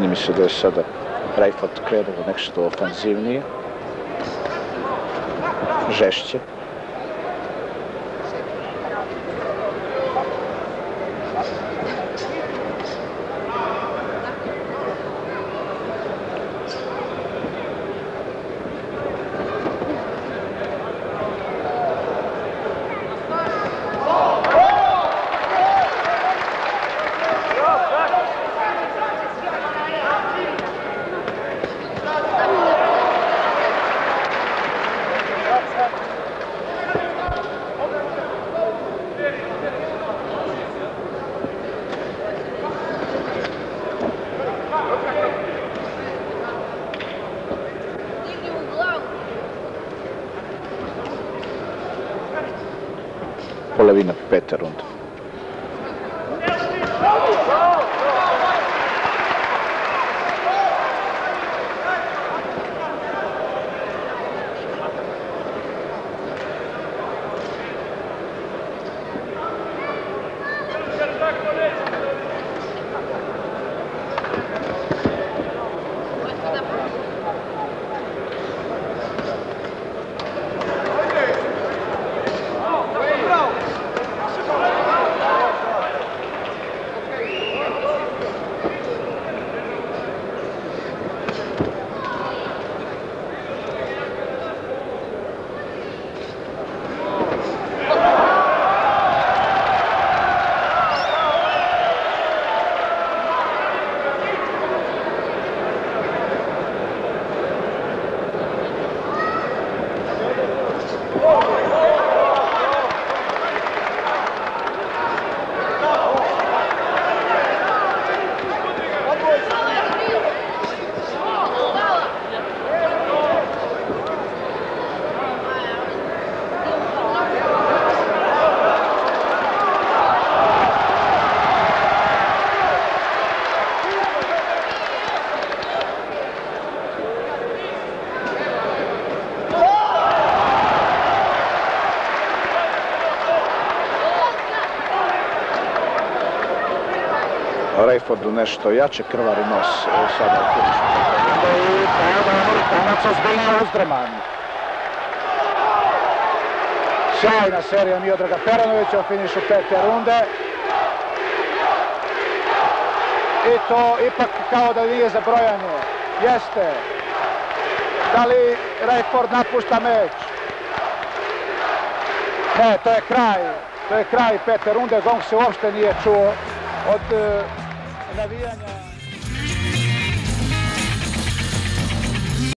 Čini mi se da je sada Rajford krenuo nešto ofanzivnije, žešće. Polovina pete runde. Rayfordu nešto jače, krvari nos evo sada u uzdreman. Sjajna serija Miodraga Peranovića u finišu pete runde. I to ipak kao da nije za brojanje. Jeste. Da li Rayford napušta meč? Ne, to je kraj. To je kraj pete runde. Gong se uopšte nije čuo Otra vida.